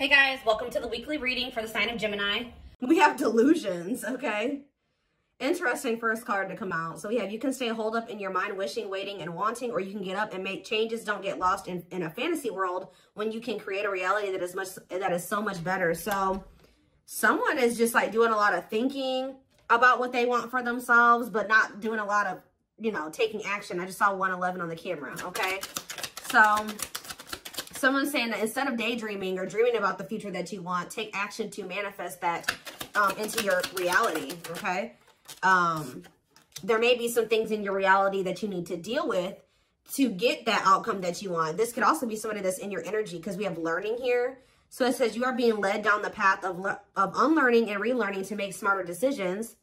Hey guys, welcome to the weekly reading for the sign of Gemini. We have delusions, okay? Interesting first card to come out. So we have you can stay hold up in your mind, wishing, waiting, and wanting, or you can get up and make changes. Don't get lost in, in a fantasy world when you can create a reality that is much that is so much better. So someone is just like doing a lot of thinking about what they want for themselves, but not doing a lot of, you know, taking action. I just saw 111 on the camera, okay? So someone's saying that instead of daydreaming or dreaming about the future that you want, take action to manifest that um, into your reality, okay? Um, there may be some things in your reality that you need to deal with to get that outcome that you want. This could also be somebody that's in your energy because we have learning here. So it says you are being led down the path of, of unlearning and relearning to make smarter decisions.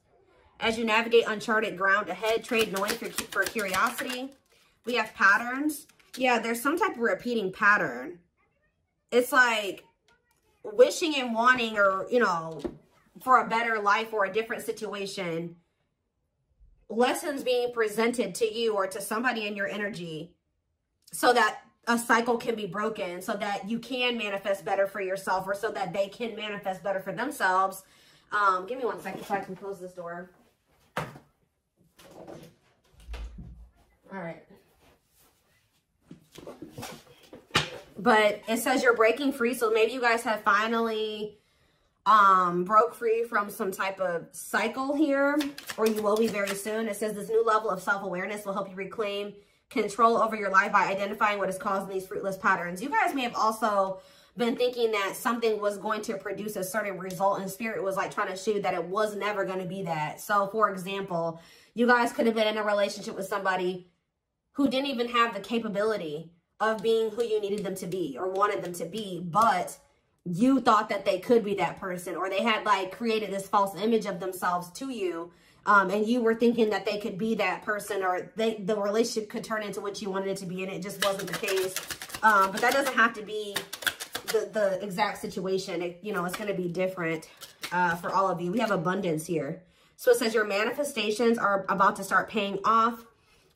As you navigate uncharted ground ahead, trade noise for, for curiosity. We have patterns yeah, there's some type of repeating pattern. It's like wishing and wanting or, you know, for a better life or a different situation. Lessons being presented to you or to somebody in your energy so that a cycle can be broken so that you can manifest better for yourself or so that they can manifest better for themselves. Um, give me one second so I can close this door. All right. But it says you're breaking free. So maybe you guys have finally um, broke free from some type of cycle here. Or you will be very soon. It says this new level of self-awareness will help you reclaim control over your life by identifying what is causing these fruitless patterns. You guys may have also been thinking that something was going to produce a certain result and spirit was like trying to show you that it was never going to be that. So for example, you guys could have been in a relationship with somebody who didn't even have the capability of being who you needed them to be or wanted them to be, but you thought that they could be that person or they had like created this false image of themselves to you um, and you were thinking that they could be that person or they, the relationship could turn into what you wanted it to be and it just wasn't the case. Um, but that doesn't have to be the, the exact situation. It, you know, it's going to be different uh, for all of you. We have abundance here. So it says your manifestations are about to start paying off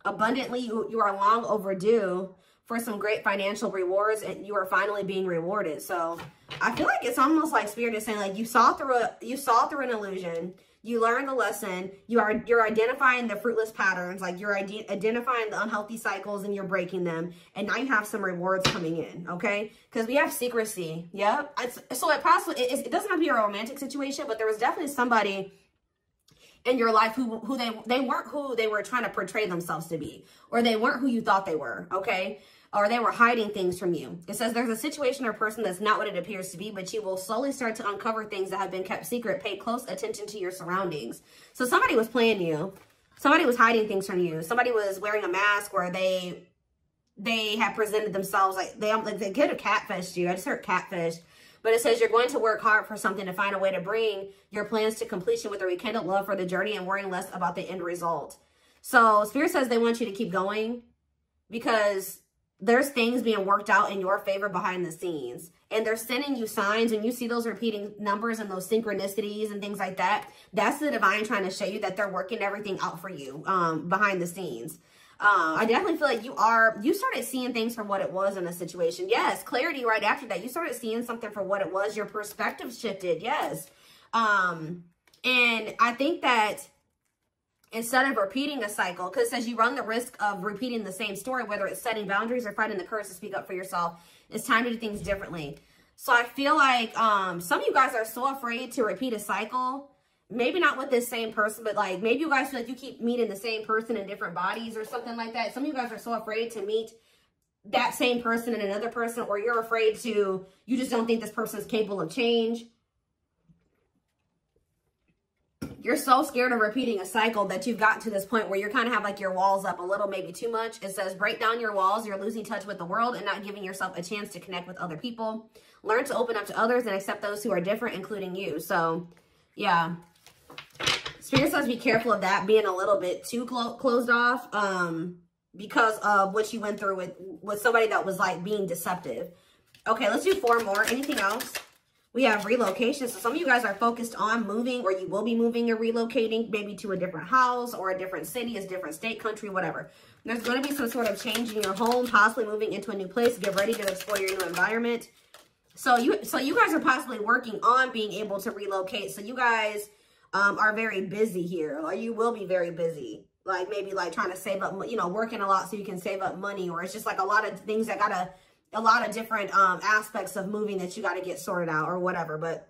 abundantly. You, you are long overdue for some great financial rewards and you are finally being rewarded. So I feel like it's almost like spirit is saying like you saw through a, you saw through an illusion. You learned the lesson. You are, you're identifying the fruitless patterns. Like you're ide identifying the unhealthy cycles and you're breaking them. And now you have some rewards coming in. Okay. Cause we have secrecy. Yep. It's, so it possibly, it, it doesn't have to be a romantic situation, but there was definitely somebody in your life who who they they weren't who they were trying to portray themselves to be or they weren't who you thought they were okay or they were hiding things from you. It says there's a situation or person that's not what it appears to be, but you will slowly start to uncover things that have been kept secret. Pay close attention to your surroundings. So somebody was playing you. Somebody was hiding things from you. Somebody was wearing a mask where they they have presented themselves like they like they could have catfished you. I just heard catfish. But it says you're going to work hard for something to find a way to bring your plans to completion with a rekindled love for the journey and worrying less about the end result. So Spirit says they want you to keep going because there's things being worked out in your favor behind the scenes. And they're sending you signs and you see those repeating numbers and those synchronicities and things like that. That's the divine trying to show you that they're working everything out for you um, behind the scenes. Uh, I definitely feel like you are, you started seeing things for what it was in a situation. Yes, clarity right after that. You started seeing something for what it was. Your perspective shifted. Yes. Um, and I think that instead of repeating a cycle, because it says you run the risk of repeating the same story, whether it's setting boundaries or fighting the curse to speak up for yourself, it's time to do things differently. So I feel like um, some of you guys are so afraid to repeat a cycle. Maybe not with this same person, but like maybe you guys feel like you keep meeting the same person in different bodies or something like that. Some of you guys are so afraid to meet that same person and another person, or you're afraid to, you just don't think this person is capable of change you're so scared of repeating a cycle that you've gotten to this point where you're kind of have like your walls up a little, maybe too much. It says break down your walls. You're losing touch with the world and not giving yourself a chance to connect with other people. Learn to open up to others and accept those who are different, including you. So, yeah. Spirit says be careful of that being a little bit too clo closed off um, because of what you went through with, with somebody that was like being deceptive. Okay, let's do four more. Anything else? We have relocation. So some of you guys are focused on moving or you will be moving or relocating maybe to a different house or a different city, a different state, country, whatever. There's going to be some sort of change in your home, possibly moving into a new place. Get ready to explore your new environment. So you so you guys are possibly working on being able to relocate. So you guys um, are very busy here, or you will be very busy. Like maybe like trying to save up, you know, working a lot so you can save up money, or it's just like a lot of things that gotta, a lot of different um, aspects of moving that you got to get sorted out or whatever. But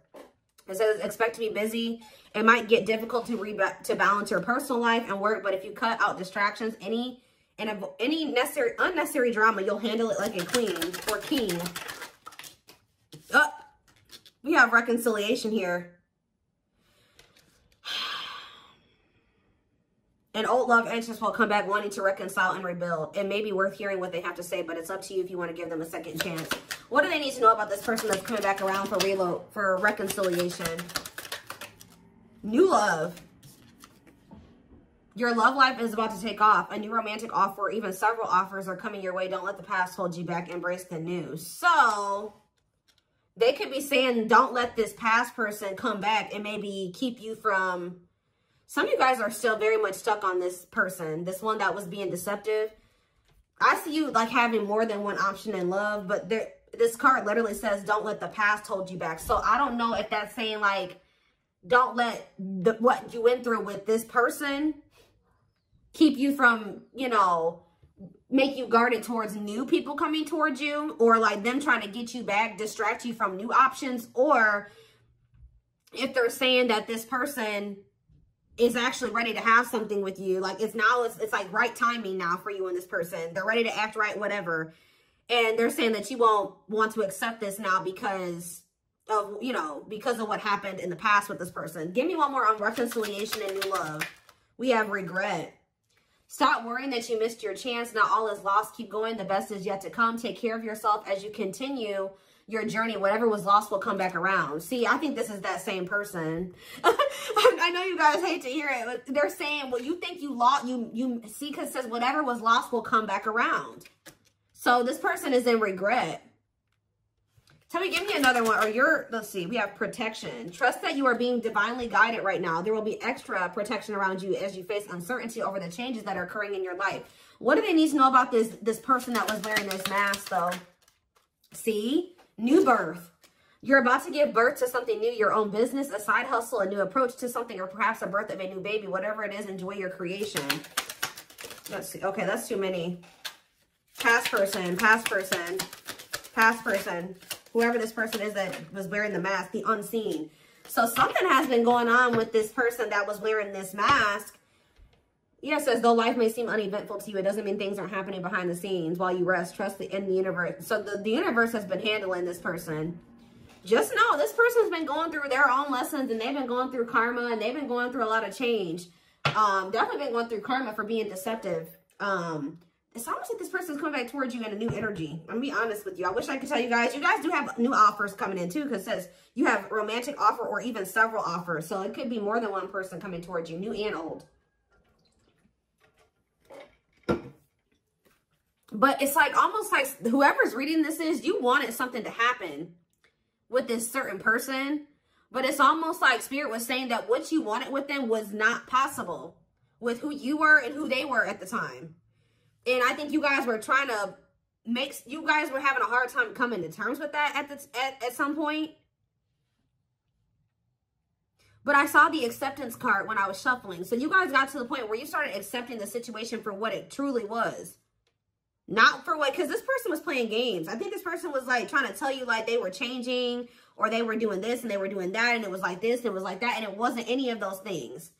it says expect to be busy. It might get difficult to re to balance your personal life and work, but if you cut out distractions, any and any necessary unnecessary drama, you'll handle it like a queen or king. Oh, we have reconciliation here. An old love interest will come back wanting to reconcile and rebuild. It may be worth hearing what they have to say, but it's up to you if you want to give them a second chance. What do they need to know about this person that's coming back around for reload for reconciliation? New love. Your love life is about to take off. A new romantic offer, even several offers are coming your way. Don't let the past hold you back. Embrace the new. So, they could be saying, don't let this past person come back and maybe keep you from... Some of you guys are still very much stuck on this person. This one that was being deceptive. I see you like having more than one option in love, but there, this card literally says, don't let the past hold you back. So I don't know if that's saying like, don't let the, what you went through with this person keep you from, you know, make you guarded towards new people coming towards you or like them trying to get you back, distract you from new options. Or if they're saying that this person is actually ready to have something with you, like it's now, it's, it's like right timing now for you and this person. They're ready to act right, whatever. And they're saying that you won't want to accept this now because of, you know, because of what happened in the past with this person. Give me one more on reconciliation and new love. We have regret. Stop worrying that you missed your chance. Not all is lost. Keep going. The best is yet to come. Take care of yourself as you continue your journey. Whatever was lost will come back around. See, I think this is that same person. I know you guys hate to hear it, but they're saying, well, you think you lost, you, you see, because says whatever was lost will come back around. So this person is in regret. Tell me, give me another one. Or your, let's see, we have protection. Trust that you are being divinely guided right now. There will be extra protection around you as you face uncertainty over the changes that are occurring in your life. What do they need to know about this, this person that was wearing this mask, though? See? New birth. You're about to give birth to something new, your own business, a side hustle, a new approach to something, or perhaps a birth of a new baby. Whatever it is, enjoy your creation. Let's see. Okay, that's too many. Past person, past person, past person whoever this person is that was wearing the mask, the unseen. So something has been going on with this person that was wearing this mask. Yes, as though life may seem uneventful to you, it doesn't mean things aren't happening behind the scenes while you rest. Trust the, in the universe. So the, the universe has been handling this person. Just know this person's been going through their own lessons and they've been going through karma and they've been going through a lot of change. Um, definitely been going through karma for being deceptive. Um, it's almost like this person's coming back towards you in a new energy. I'm gonna be honest with you. I wish I could tell you guys. You guys do have new offers coming in too, because it says you have romantic offer or even several offers. So it could be more than one person coming towards you, new and old. But it's like almost like whoever's reading this is, you wanted something to happen with this certain person. But it's almost like Spirit was saying that what you wanted with them was not possible with who you were and who they were at the time. And I think you guys were trying to make, you guys were having a hard time coming to terms with that at, the, at, at some point. But I saw the acceptance card when I was shuffling. So you guys got to the point where you started accepting the situation for what it truly was. Not for what, because this person was playing games. I think this person was like trying to tell you like they were changing or they were doing this and they were doing that and it was like this and it was like that and it wasn't any of those things.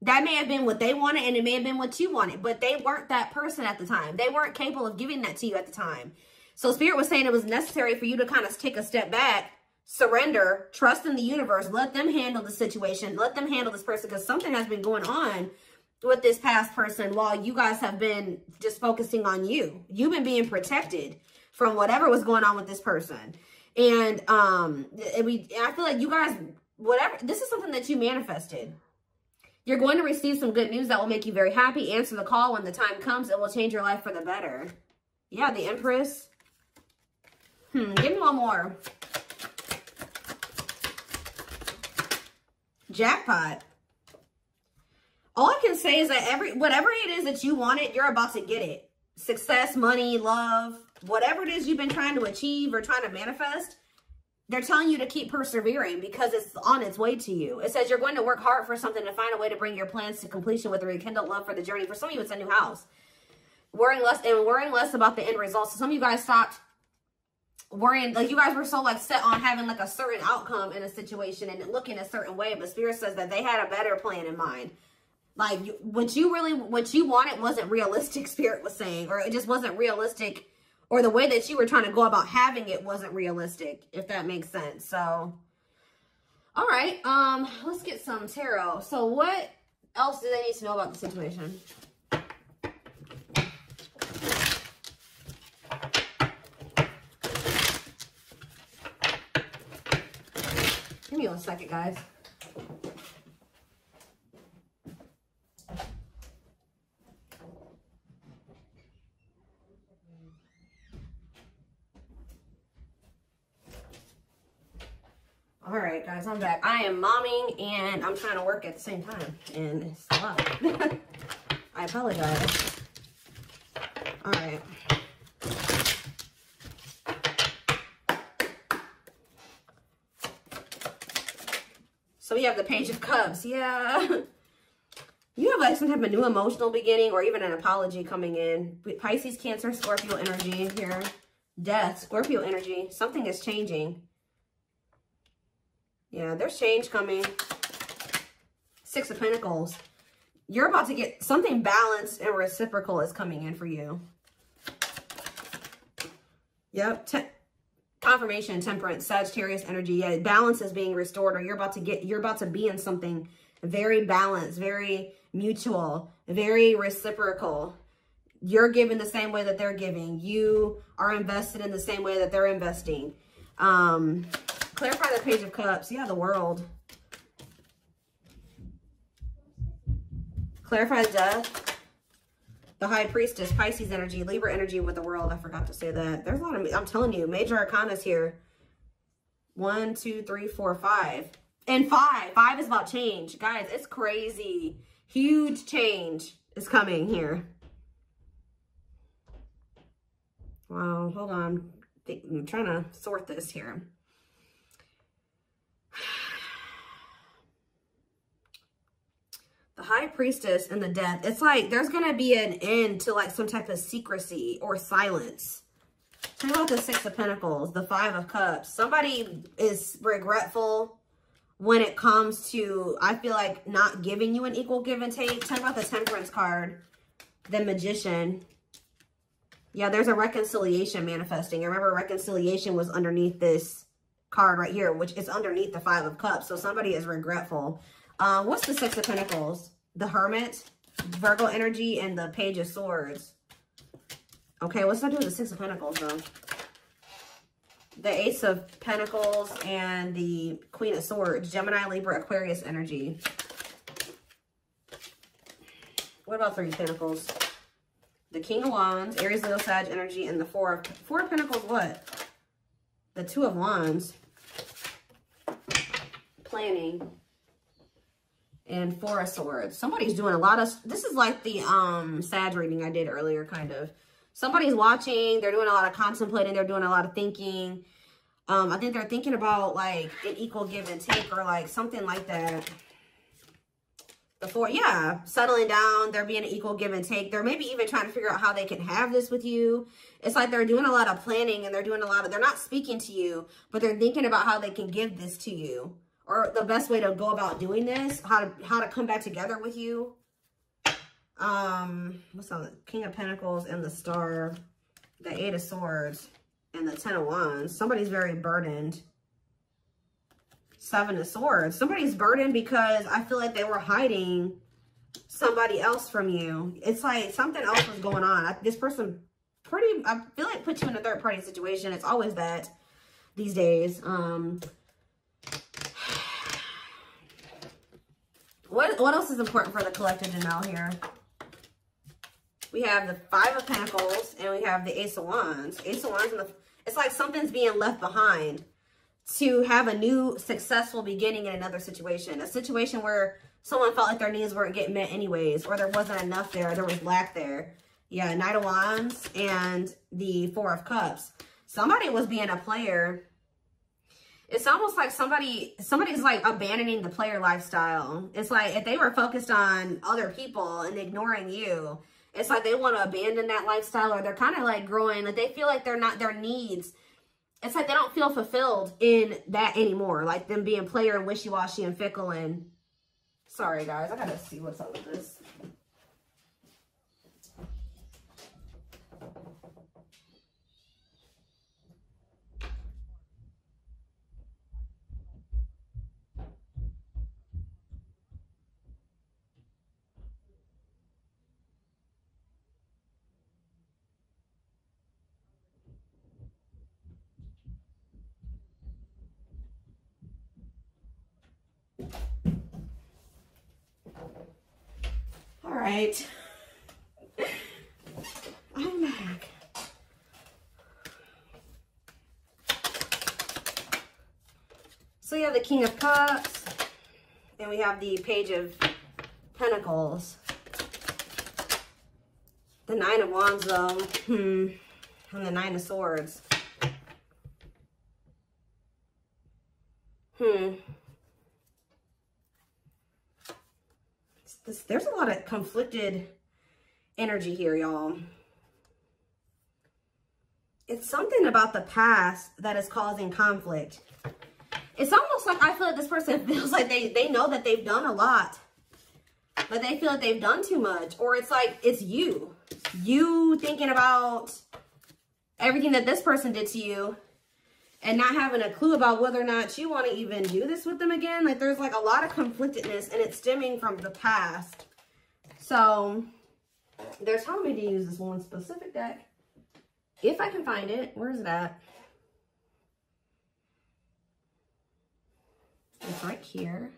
That may have been what they wanted and it may have been what you wanted, but they weren't that person at the time. They weren't capable of giving that to you at the time. So Spirit was saying it was necessary for you to kind of take a step back, surrender, trust in the universe, let them handle the situation, let them handle this person because something has been going on with this past person while you guys have been just focusing on you. You've been being protected from whatever was going on with this person. And um, and we, I feel like you guys, whatever, this is something that you manifested. You're going to receive some good news that will make you very happy. Answer the call when the time comes. It will change your life for the better. Yeah, the Empress. Hmm, give me one more. Jackpot. All I can say is that every whatever it is that you wanted, you're about to get it. Success, money, love, whatever it is you've been trying to achieve or trying to manifest, they're telling you to keep persevering because it's on its way to you. It says you're going to work hard for something to find a way to bring your plans to completion with a rekindled love for the journey. For some of you, it's a new house. Worrying less and worrying less about the end result. So some of you guys stopped worrying, like you guys were so like set on having like a certain outcome in a situation and looking a certain way. But Spirit says that they had a better plan in mind. Like what you really, what you wanted wasn't realistic, Spirit was saying, or it just wasn't realistic or the way that you were trying to go about having it wasn't realistic, if that makes sense. So, all right, um, let's get some tarot. So what else do they need to know about the situation? Give me one second, guys. All right, guys, I'm back. I am momming and I'm trying to work at the same time, and it's a lot. I apologize. All right. So we have the Page of Cups. Yeah. You have like some type of new emotional beginning or even an apology coming in. Pisces, Cancer, Scorpio energy here. Death, Scorpio energy. Something is changing. Yeah, there's change coming. Six of Pentacles. You're about to get something balanced and reciprocal is coming in for you. Yep. Confirmation, temperance, Sagittarius energy. Yeah, balance is being restored or you're about to get, you're about to be in something very balanced, very mutual, very reciprocal. You're giving the same way that they're giving. You are invested in the same way that they're investing. Um, Clarify the Page of Cups. Yeah, the world. Clarify the death. The High Priestess, Pisces energy, Libra energy with the world. I forgot to say that. There's a lot of, I'm telling you, major arcanas here. One, two, three, four, five. And five. Five is about change. Guys, it's crazy. Huge change is coming here. Wow, hold on. I'm trying to sort this here. The high priestess and the death, it's like there's going to be an end to like some type of secrecy or silence. Talk about the Six of Pentacles, the Five of Cups. Somebody is regretful when it comes to, I feel like, not giving you an equal give and take. Talk about the Temperance card, the Magician. Yeah, there's a reconciliation manifesting. remember reconciliation was underneath this card right here, which is underneath the Five of Cups. So somebody is regretful. Um, what's the Six of Pentacles? The Hermit, Virgo energy, and the Page of Swords. Okay, what's that do with the Six of Pentacles, though? The Ace of Pentacles and the Queen of Swords. Gemini, Libra, Aquarius energy. What about Three Pentacles? The King of Wands, Aries, Leo, Sag energy, and the Four of... Four of Pentacles what? The Two of Wands. Planning and Four of Swords. Somebody's doing a lot of, this is like the um Sag reading I did earlier, kind of. Somebody's watching, they're doing a lot of contemplating, they're doing a lot of thinking. Um, I think they're thinking about like an equal give and take or like something like that. Before, yeah, settling down, there being an equal give and take. They're maybe even trying to figure out how they can have this with you. It's like they're doing a lot of planning and they're doing a lot of, they're not speaking to you, but they're thinking about how they can give this to you or the best way to go about doing this, how to how to come back together with you. Um, what's on the King of Pentacles and the Star, the Eight of Swords, and the Ten of Wands. Somebody's very burdened. Seven of Swords. Somebody's burdened because I feel like they were hiding somebody else from you. It's like something else was going on. I, this person pretty, I feel like put you in a third party situation. It's always that these days. Um, What, what else is important for the collective to know here? We have the Five of Pentacles and we have the Ace of Wands. Ace of Wands, and the, it's like something's being left behind to have a new successful beginning in another situation. A situation where someone felt like their needs weren't getting met anyways, or there wasn't enough there, there was lack there. Yeah, Knight of Wands and the Four of Cups. Somebody was being a player it's almost like somebody somebody's like abandoning the player lifestyle. It's like if they were focused on other people and ignoring you, it's like they want to abandon that lifestyle or they're kind of like growing, like they feel like they're not their needs. It's like they don't feel fulfilled in that anymore. Like them being player and wishy-washy and fickle and sorry guys, I gotta see what's up with this. Right. I'm back. So we have the King of Cups, and we have the Page of Pentacles. The Nine of Wands, though, hmm, and the Nine of Swords. Hmm. This, there's a lot of conflicted energy here, y'all. It's something about the past that is causing conflict. It's almost like I feel like this person feels like they, they know that they've done a lot. But they feel like they've done too much. Or it's like, it's you. You thinking about everything that this person did to you and not having a clue about whether or not you want to even do this with them again. Like there's like a lot of conflictedness and it's stemming from the past. So they're telling me to use this one specific deck. If I can find it, where's it at? It's right here.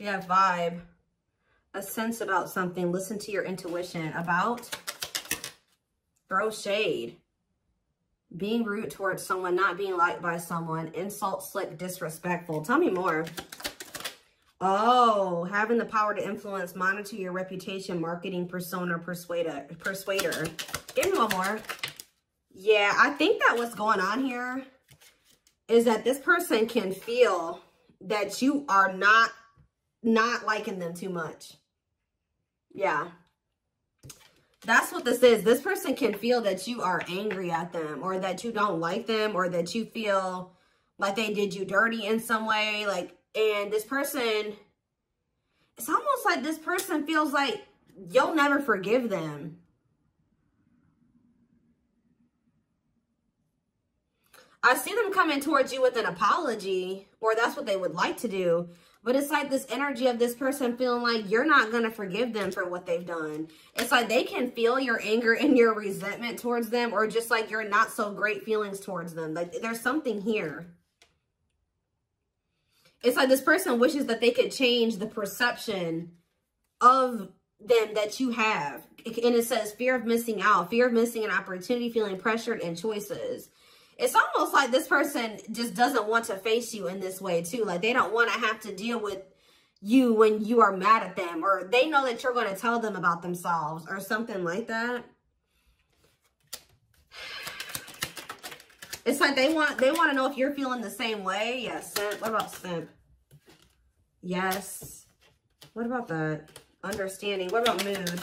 Yeah, vibe. A sense about something. Listen to your intuition. About. Throw shade. Being rude towards someone. Not being liked by someone. Insult, slick, disrespectful. Tell me more. Oh, having the power to influence, monitor your reputation, marketing persona, persuader. persuader. Give me one more. Yeah, I think that what's going on here is that this person can feel that you are not not liking them too much. Yeah. That's what this is. This person can feel that you are angry at them or that you don't like them or that you feel like they did you dirty in some way. Like, and this person, it's almost like this person feels like you'll never forgive them. I see them coming towards you with an apology, or that's what they would like to do. But it's like this energy of this person feeling like you're not going to forgive them for what they've done. It's like they can feel your anger and your resentment towards them or just like your not so great feelings towards them. Like there's something here. It's like this person wishes that they could change the perception of them that you have. And it says fear of missing out, fear of missing an opportunity, feeling pressured and choices it's almost like this person just doesn't want to face you in this way too. Like they don't want to have to deal with you when you are mad at them or they know that you're going to tell them about themselves or something like that. It's like they want they want to know if you're feeling the same way. Yes, simp. What about simp? Yes. What about that? Understanding. What about mood?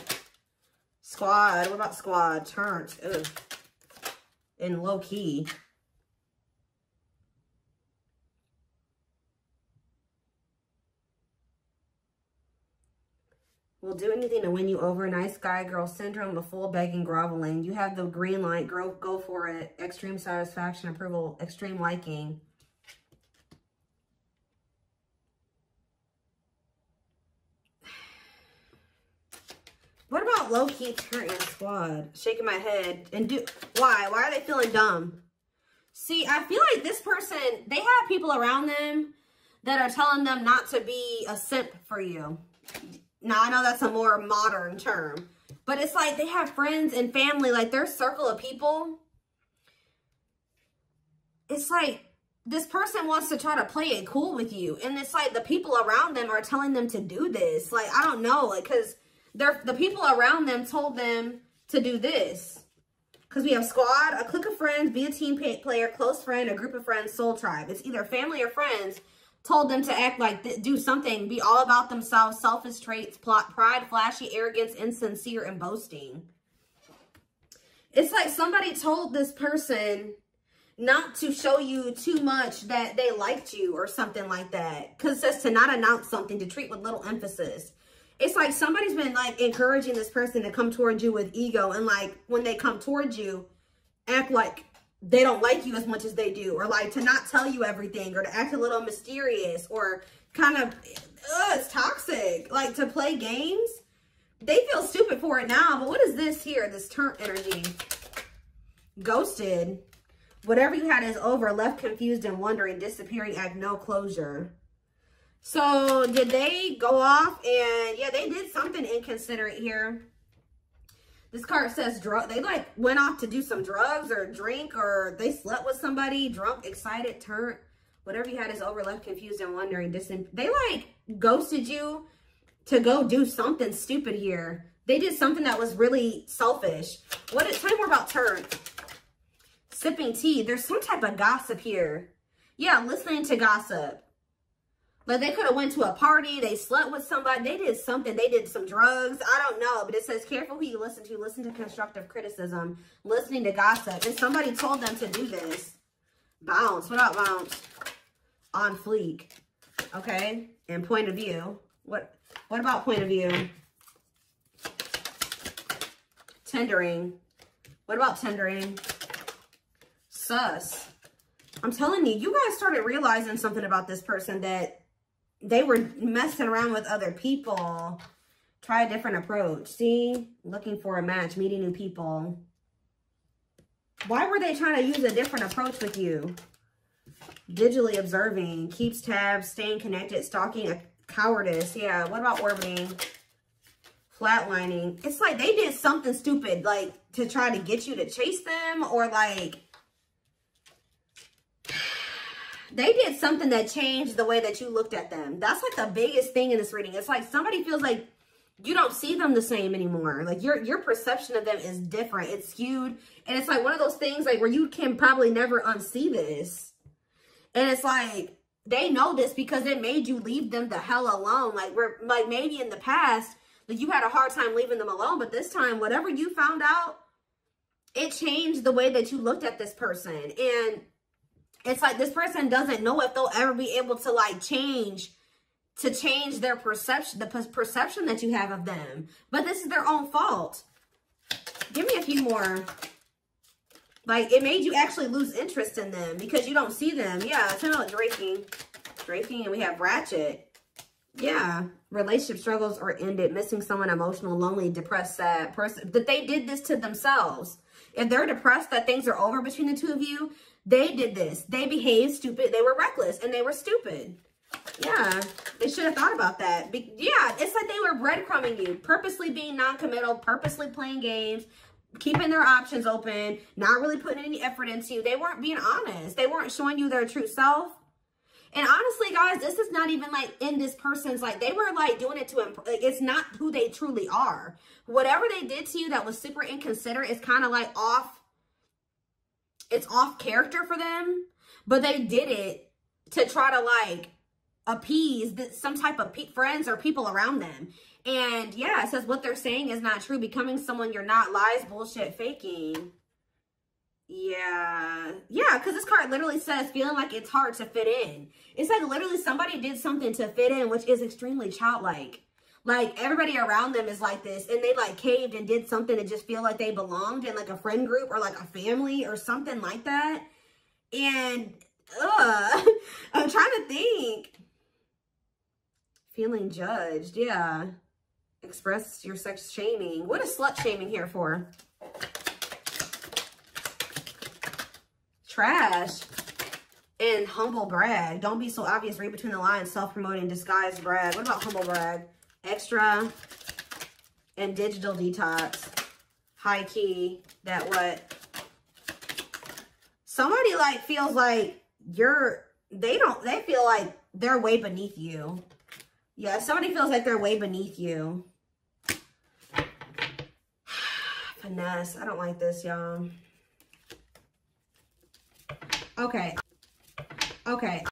Squad. What about squad? Turnt. Ugh. In low key. Will do anything to win you over. Nice guy, girl syndrome, the full begging, groveling. You have the green light. Go, go for it. Extreme satisfaction, approval, extreme liking. What about low-key turn squad? Shaking my head. And do why? Why are they feeling dumb? See, I feel like this person, they have people around them that are telling them not to be a simp for you. Now, I know that's a more modern term, but it's like they have friends and family, like their circle of people. It's like this person wants to try to play it cool with you. And it's like the people around them are telling them to do this. Like, I don't know, like, because they're the people around them told them to do this. Because we have squad, a clique of friends, be a team player, close friend, a group of friends, soul tribe. It's either family or friends told them to act like, do something, be all about themselves, selfish traits, plot, pride, flashy, arrogance, insincere, and boasting. It's like somebody told this person not to show you too much that they liked you or something like that. Because it says to not announce something, to treat with little emphasis. It's like somebody's been like encouraging this person to come towards you with ego. And like when they come towards you, act like they don't like you as much as they do. Or like to not tell you everything or to act a little mysterious or kind of, ugh, it's toxic. Like to play games. They feel stupid for it now. But what is this here? This turn energy. Ghosted. Whatever you had is over, left confused and wondering, disappearing at no closure. So did they go off and yeah, they did something inconsiderate here. This card says drug. They like went off to do some drugs or drink or they slept with somebody, drunk, excited, turned. Whatever you had is over, left confused and wondering. They like ghosted you to go do something stupid here. They did something that was really selfish. What is, tell me more about turn sipping tea. There's some type of gossip here. Yeah, listening to gossip. Like they could have went to a party, they slept with somebody, they did something, they did some drugs. I don't know, but it says careful who you listen to, listen to constructive criticism, listening to gossip. And somebody told them to do this. Bounce. What up, bounce? On fleek. Okay. And point of view. What what about point of view? Tindering. What about tindering? sus. I'm telling you, you guys started realizing something about this person that they were messing around with other people. Try a different approach. See? Looking for a match, meeting new people. Why were they trying to use a different approach with you? Digitally observing, keeps tabs, staying connected, stalking, a cowardice. Yeah, what about orbiting? Flatlining. It's like they did something stupid, like, to try to get you to chase them or, like, they did something that changed the way that you looked at them. That's like the biggest thing in this reading. It's like somebody feels like you don't see them the same anymore. Like your your perception of them is different. It's skewed. And it's like one of those things like where you can probably never unsee this. And it's like they know this because it made you leave them the hell alone. Like we're like maybe in the past, like you had a hard time leaving them alone, but this time, whatever you found out, it changed the way that you looked at this person. And it's like this person doesn't know if they'll ever be able to like change to change their perception, the perception that you have of them. But this is their own fault. Give me a few more. Like, it made you actually lose interest in them because you don't see them. Yeah, tell me about draping. Draping, and we have ratchet. Yeah, relationship struggles are ended. Missing someone emotional, lonely, depressed, sad person. That they did this to themselves. If they're depressed that things are over between the two of you, they did this. They behaved stupid. They were reckless and they were stupid. Yeah, they should have thought about that. Be yeah, it's like they were breadcrumbing you, purposely being non-committal, purposely playing games, keeping their options open, not really putting any effort into you. They weren't being honest. They weren't showing you their true self. And honestly, guys, this is not even like in this person's like they were like doing it to him. Like, it's not who they truly are. Whatever they did to you that was super inconsiderate is kind of like off it's off character for them, but they did it to try to like appease some type of friends or people around them. And yeah, it says what they're saying is not true. Becoming someone you're not, lies, bullshit, faking. Yeah. Yeah, because this card literally says feeling like it's hard to fit in. It's like literally somebody did something to fit in, which is extremely childlike. Like everybody around them is like this and they like caved and did something to just feel like they belonged in like a friend group or like a family or something like that. And uh, I'm trying to think. Feeling judged, yeah. Express your sex shaming. What is slut shaming here for? Trash and humble brag. Don't be so obvious. Read between the lines. Self-promoting, disguised brag. What about humble brag? Extra and digital detox. High key. That what? Somebody like feels like you're, they don't, they feel like they're way beneath you. Yeah, somebody feels like they're way beneath you. Finesse. I don't like this, y'all. Okay. Okay.